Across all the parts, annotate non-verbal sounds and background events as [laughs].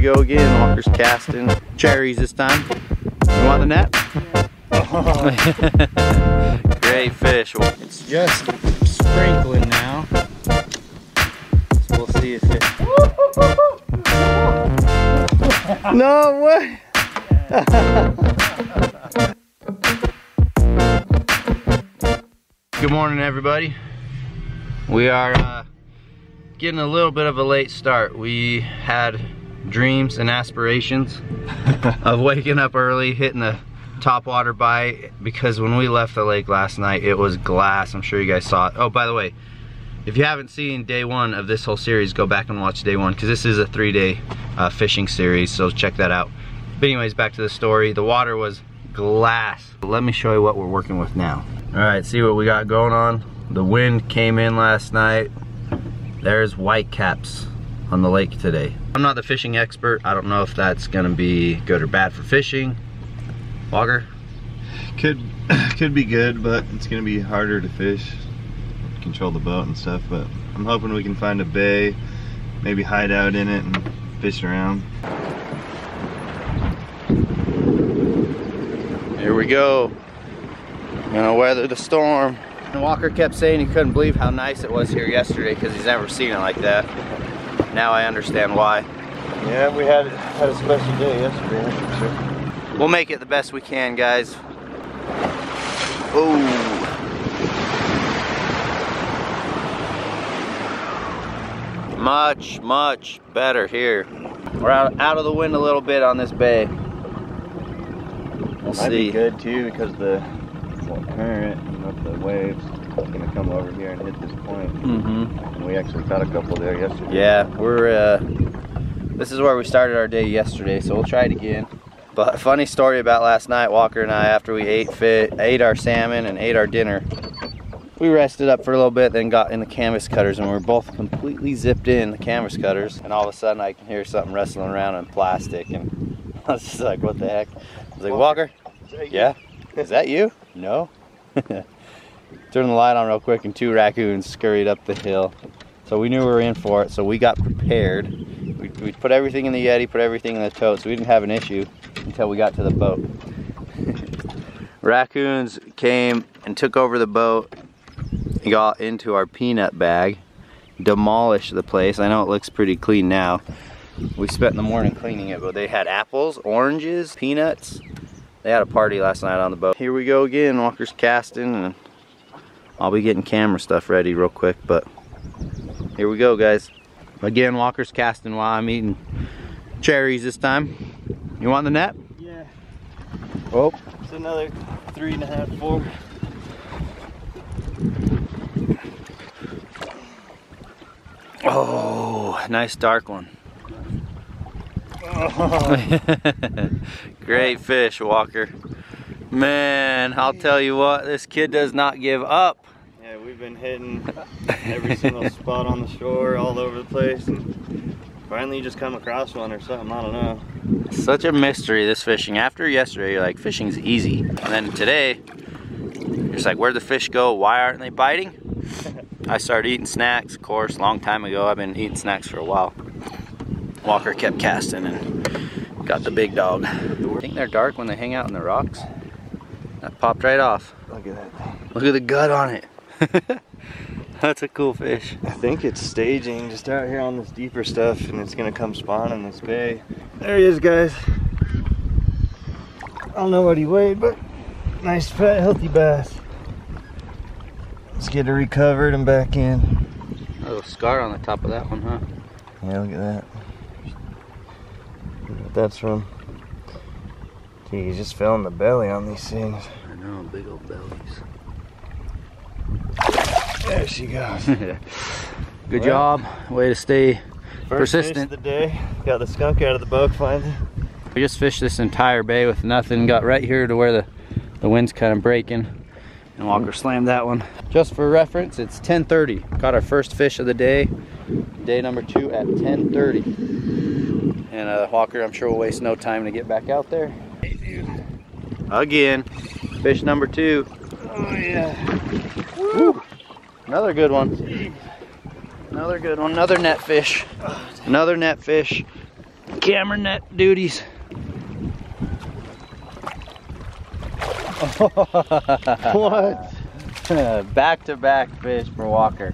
we go again. Walker's casting cherries this time. You want the net? [laughs] Great fish. It's just sprinkling now. So we'll see if it. no way! [laughs] Good morning, everybody. We are uh, getting a little bit of a late start. We had dreams and aspirations of [laughs] waking up early, hitting the top water bite because when we left the lake last night, it was glass. I'm sure you guys saw it. Oh, by the way, if you haven't seen day one of this whole series, go back and watch day one because this is a three day uh, fishing series, so check that out. But anyways, back to the story. The water was glass. Let me show you what we're working with now. All right, see what we got going on. The wind came in last night. There's white caps on the lake today. I'm not the fishing expert. I don't know if that's gonna be good or bad for fishing. Walker? Could [coughs] could be good, but it's gonna be harder to fish, control the boat and stuff. But I'm hoping we can find a bay, maybe hide out in it and fish around. Here we go. Gonna weather the storm. And Walker kept saying he couldn't believe how nice it was here yesterday because he's never seen it like that. Now I understand why. Yeah, we had had a special day yesterday. Sure. We'll make it the best we can, guys. Ooh. Much, much better here. We're out, out of the wind a little bit on this bay. We'll Might see. be good too because the well, current of the waves is gonna come over here and hit this point. Mm-hmm. And we actually caught a couple there yesterday. Yeah, we're, uh, this is where we started our day yesterday, so we'll try it again. But funny story about last night, Walker and I, after we ate fit, ate our salmon and ate our dinner, we rested up for a little bit, then got in the canvas cutters, and we are both completely zipped in the canvas cutters. And all of a sudden, I can hear something wrestling around in plastic, and [laughs] I was just like, "What the heck?" I was like, "Walker, yeah, is that you?" No. [laughs] Turned the light on real quick, and two raccoons scurried up the hill. So we knew we were in for it, so we got prepared. We, we put everything in the Yeti, put everything in the tote, so we didn't have an issue until we got to the boat. [laughs] Raccoons came and took over the boat, got into our peanut bag, demolished the place. I know it looks pretty clean now. We spent the morning cleaning it, but they had apples, oranges, peanuts. They had a party last night on the boat. Here we go again, Walker's casting, and I'll be getting camera stuff ready real quick, but here we go, guys. Again, Walker's casting while I'm eating cherries this time. You want the net? Yeah. Oh, It's another three and a half, four. oh, nice dark one. [laughs] Great fish, Walker. Man, I'll tell you what, this kid does not give up. Yeah, we've been hitting every single spot on the shore, all over the place, and finally you just come across one or something. I don't know. Such a mystery, this fishing. After yesterday, you're like, fishing's easy. And then today, you're just like, where'd the fish go? Why aren't they biting? I started eating snacks, of course, a long time ago. I've been eating snacks for a while. Walker kept casting and got the big dog. I think they're dark when they hang out in the rocks. That popped right off. Look at that thing. Look at the gut on it. [laughs] That's a cool fish. I think it's staging just out here on this deeper stuff, and it's gonna come spawn in this bay. There he is, guys. I don't know what he weighed, but nice, fat, healthy bass. Let's get it recovered and back in. A little scar on the top of that one, huh? Yeah, look at that. Look what that's from. Gee, he's just filling the belly on these things. I know, big old bellies. There she goes. [laughs] Good Well. job. Way to stay First Persistent. fish of the day. Got the skunk out of the boat finally. We just fished this entire bay with nothing. Got right here to where the, the wind's kind of breaking. And Walker slammed that one. Just for reference, it's 10.30. Caught our first fish of the day. Day number two at 10.30. And uh, Walker, I'm sure will waste no time to get back out there. Again, fish number two. Oh yeah. Another good one. Another good one. Another net fish. Another net fish. camera net duties. [laughs] [laughs] what? back to back fish for Walker.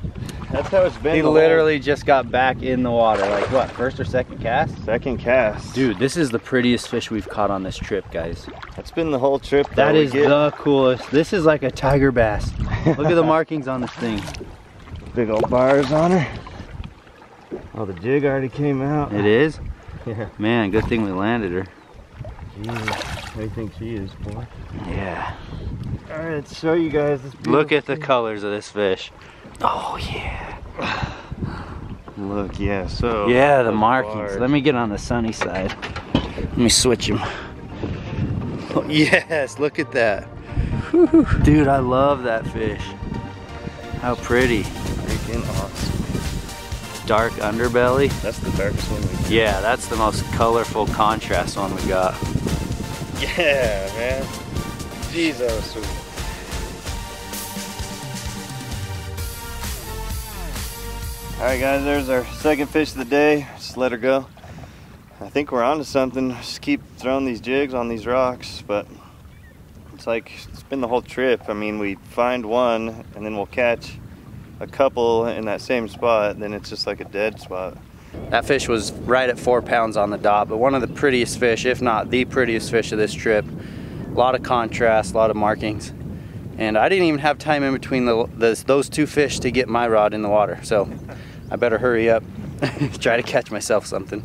That's how it's been. He literally just got back in the water. Like what, first or second cast? second cast. Dude, this is the prettiest fish we've caught on this trip, guys. that's been the whole trip. That. We get the coolest. This is like a tiger bass. Look at the [laughs] markings on this thing. big old bars on her. Oh, the jig already came out. It is? Yeah. Man, good thing we landed her. Jesus, what do you think she is, boy? Yeah. All right, let's show you guys this. Look at the colors of this fish. Oh yeah. Look, yeah. So. Yeah, the markings. bars. Let me get on the sunny side. Let me switch them. Oh, [laughs] yes, look at that. Dude, I love that fish. How pretty. Freaking awesome. Dark underbelly. That's the darkest one we. Yeah, that's the most colorful contrast one we got. Yeah, man. Jesus. All right, guys. There's our second fish of the day. Just let her go. I think we're onto something. Just keep throwing these jigs on these rocks, but it's like it's been the whole trip. I mean, we find one and then we'll catch a couple in that same spot. Then it's just like a dead spot. That fish was right at four pounds on the dot, but one of the prettiest fish, if not the prettiest fish of this trip. A lot of contrast, a lot of markings. And I didn't even have time in between the, the, those two fish to get my rod in the water. So I better hurry up, [laughs] try to catch myself something.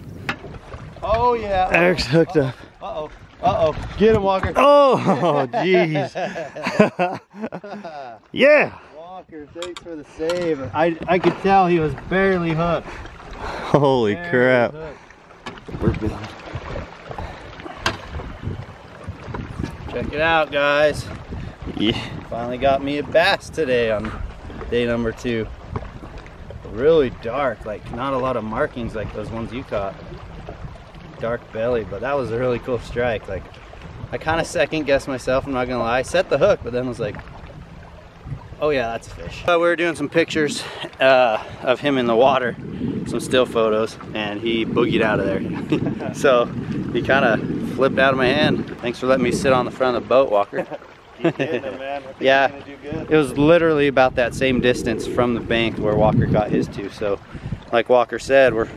Oh yeah. Eric's hooked up. Uh-oh. Uh-oh. Get him, Walker. [laughs] Oh, jeez. [laughs] yeah. Walker, thanks for the save. I, I could tell he was barely hooked. Holy crap. We're good. Check it out, guys. Yeah. Finally got me a bass today on day number two. Really dark, like not a lot of markings like those ones you caught. Dark belly, but that was a really cool strike. Like I kind of second guessed myself, I'm not gonna lie. I set the hook, but then was like, oh yeah, that's a fish. Uh, we were doing some pictures uh, of him in the water, some still photos, and he boogied out of there. [laughs] so he kind of flipped out of my hand. Thanks for letting me sit on the front of the boat, Walker. [laughs] [laughs] Yeah. It was literally about that same distance from the bank where Walker got his two. So, like Walker said, we're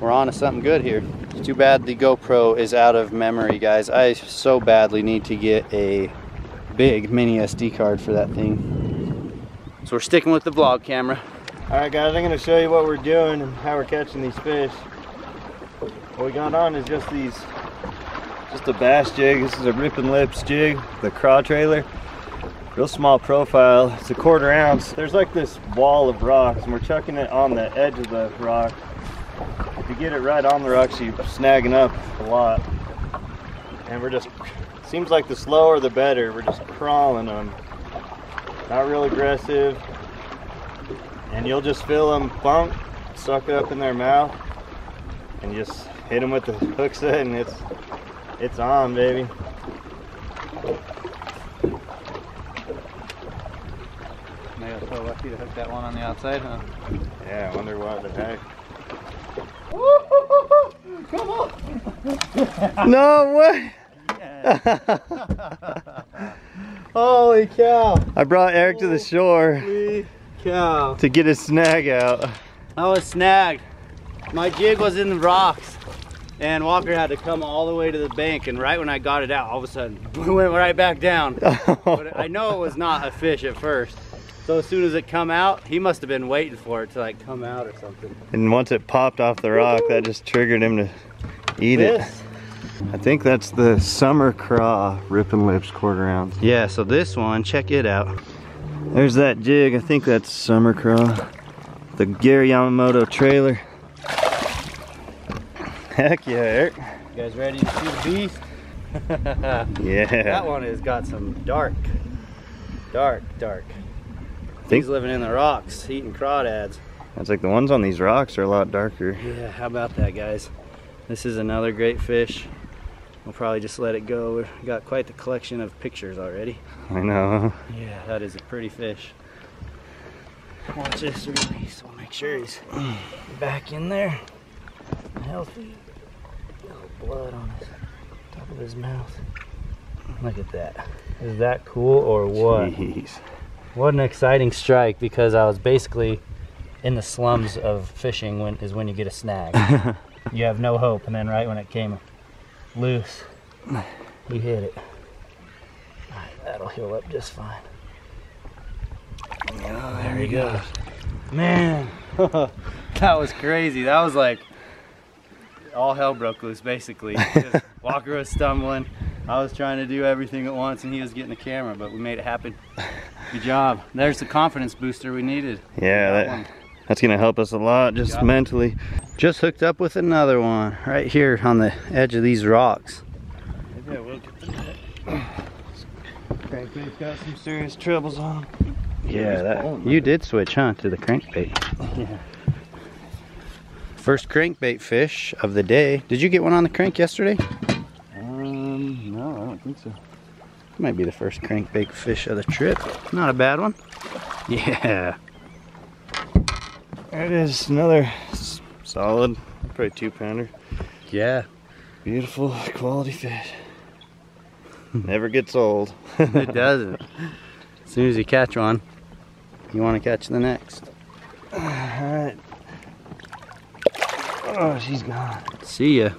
we're on to something good here. It's too bad the GoPro is out of memory, guys. I so badly need to get a big mini SD card for that thing. So we're sticking with the vlog camera. All right, guys, I'm gonna show you what we're doing and how we're catching these fish. What we got on is just these, just a bass jig. This is a Rippin' Lips jig, the craw trailer. Real small profile. It's a quarter ounce. There's like this wall of rocks, and we're chucking it on the edge of the rock. If you get it right on the rocks, you're snagging up a lot. And we're just, seems like the slower the better. We're just crawling them. Not real aggressive and you'll just feel them bump, suck it up in their mouth, and just hit them with the hook set, and it's it's on, baby. I got so lucky to hook that one on the outside, huh? Yeah, I wonder what the heck. No way! Holy cow! I brought Eric to the shore Holy cow! to get his snag out. I was snagged. My jig was in the rocks, and Walker had to come all the way to the bank. And right when I got it out, all of a sudden, [laughs] we went right back down. [laughs] But I know it was not a fish at first. So as soon as it come out, he must have been waiting for it to like come out or something. And once it popped off the rock, that just triggered him to eat it. I think that's the summer craw Rippin' Lips quarter ounce. Yeah. So this one, check it out. There's that jig. I think that's summer craw. The Gary Yamamoto trailer. Heck yeah, Eric. You guys ready to see the beast? [laughs] Yeah. that one has got some dark, dark, dark. Think- He's living in the rocks, eating crawdads. It's like the ones on these rocks are a lot darker. Yeah, how about that, guys? This is another great fish. We'll probably just let it go. We've got quite the collection of pictures already. I know. Yeah, that is a pretty fish. Watch this release. We'll make sure he's back in there. Healthy. Blood on his top of his mouth. Look at that. Is that cool or what? Jeez. What an exciting strike because I was basically in the slums of fishing when is when you get a snag. [laughs] you have no hope and then right when it came loose, we hit it. Alright, that'll heal up just fine. Oh, there he goes. Man, [laughs] that was crazy. That was like all hell broke loose basically. [laughs] Walker was stumbling. I was trying to do everything at once and he was getting the camera, but we made it happen. [laughs] Good job. There's the confidence booster we needed. Yeah, Got that, that's gonna help us a lot, just Yeah. mentally. Just hooked up with another one right here on the edge of these rocks. Maybe I will get the net. Crankbait's got some serious troubles on him. Yeah, that, you did switch, huh, to the crankbait. [laughs] Yeah. First crankbait fish of the day. Did you get one on the crank yesterday? Um, no, I don't think so. Might be the first crankbait fish of the trip. Not a bad one. Yeah. There it is, another solid, probably two pounder. Yeah. Beautiful quality fish. [laughs] Never gets old. It doesn't. As [laughs] soon as you catch one, you want to catch the next. [sighs] Alright. Oh, she's gone. See ya.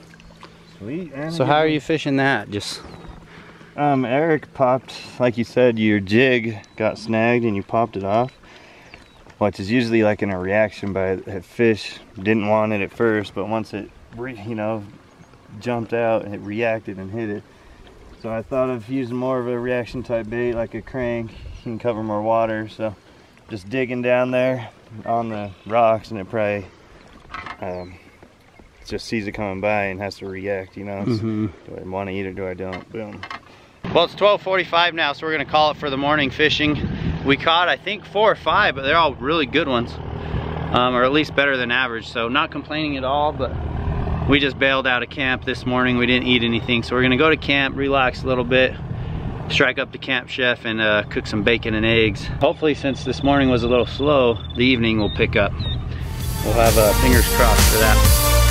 Sweet. and So how are you fishing that? Just Um, Eric popped, like you said, your jig got snagged and you popped it off. Which is usually like in a reaction by a fish. Didn't want it at first, but once it, you know, jumped out, it reacted and hit it. So I thought of using more of a reaction type bait, like a crank. You can cover more water. So just digging down there on the rocks, and it probably um, just sees it coming by and has to react. You know, It's, Mhm. do I want to eat it? Do I don't? Boom. Well, it's 12:45 now, so we're gonna call it for the morning fishing. We caught, I think, four or five, but they're all really good ones, um, or at least better than average. So not complaining at all, but we just bailed out of camp this morning. We didn't eat anything, so we're gonna go to camp, relax a little bit, strike up the camp chef, and uh, cook some bacon and eggs. Hopefully, since this morning was a little slow, the evening will pick up. We'll have uh, fingers crossed for that.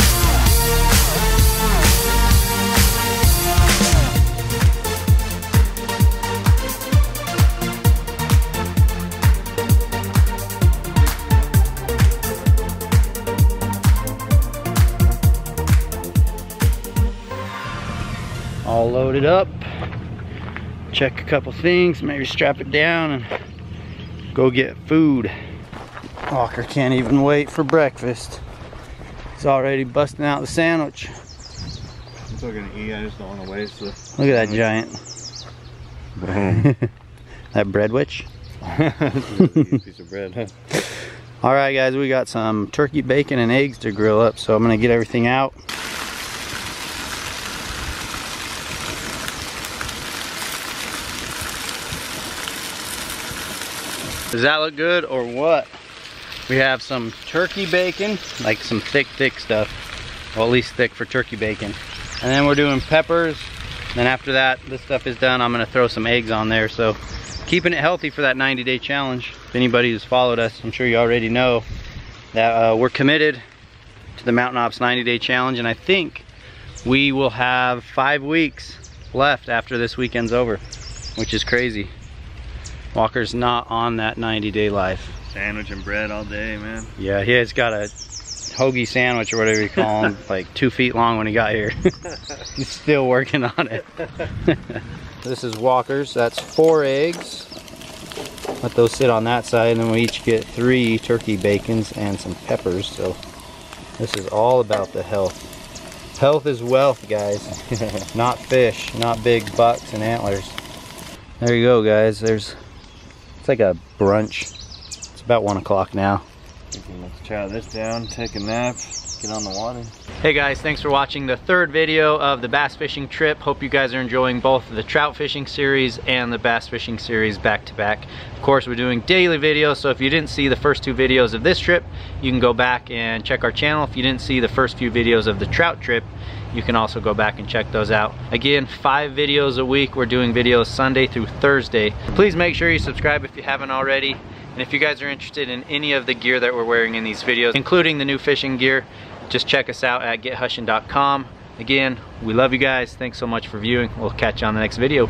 All loaded up. Check a couple things, maybe strap it down and go get food. Walker can't even wait for breakfast. He's already busting out the sandwich. I'm still gonna eat. I just don't want to waste the. Look at that giant. [laughs] that bread witch. [laughs] piece of bread. Huh? All right, guys, we got some turkey bacon and eggs to grill up, so I'm gonna get everything out. Does that look good or what? We have some turkey bacon, like some thick, thick stuff. Well, at least thick for turkey bacon. And then we're doing peppers. Then after that, this stuff is done, I'm gonna throw some eggs on there. So keeping it healthy for that 90 day challenge. If anybody who's followed us, I'm sure you already know that uh, we're committed to the Mountain Ops 90 day challenge. And I think we will have five weeks left after this weekend's over, which is crazy. Walker's not on that 90 day life. Sandwich and bread all day, man. Yeah, he has got a hoagie sandwich or whatever you call them, [laughs] like two feet long when he got here. [laughs] He's still working on it. [laughs] this is Walker's. That's four eggs. Let those sit on that side, and then we each get three turkey bacons and some peppers. So this is all about the health. Health is wealth, guys. not fish, not big bucks and antlers. There you go, guys. There's it's like a brunch. It's about one o'clock now. Let's chow this down, take a nap, get on the water. Hey guys, thanks for watching the third video of the bass fishing trip. Hope you guys are enjoying both the trout fishing series and the bass fishing series back to back. Of course, we're doing daily videos, so if you didn't see the first two videos of this trip, you can go back and check our channel. If you didn't see the first few videos of the trout trip, you can also go back and check those out. Again, five videos a week. We're doing videos Sunday through Thursday. Please make sure you subscribe if you haven't already. And if you guys are interested in any of the gear that we're wearing in these videos, including the new fishing gear, just check us out at gethushin.com. again, we love you guys. Thanks so much for viewing. We'll catch you on the next video.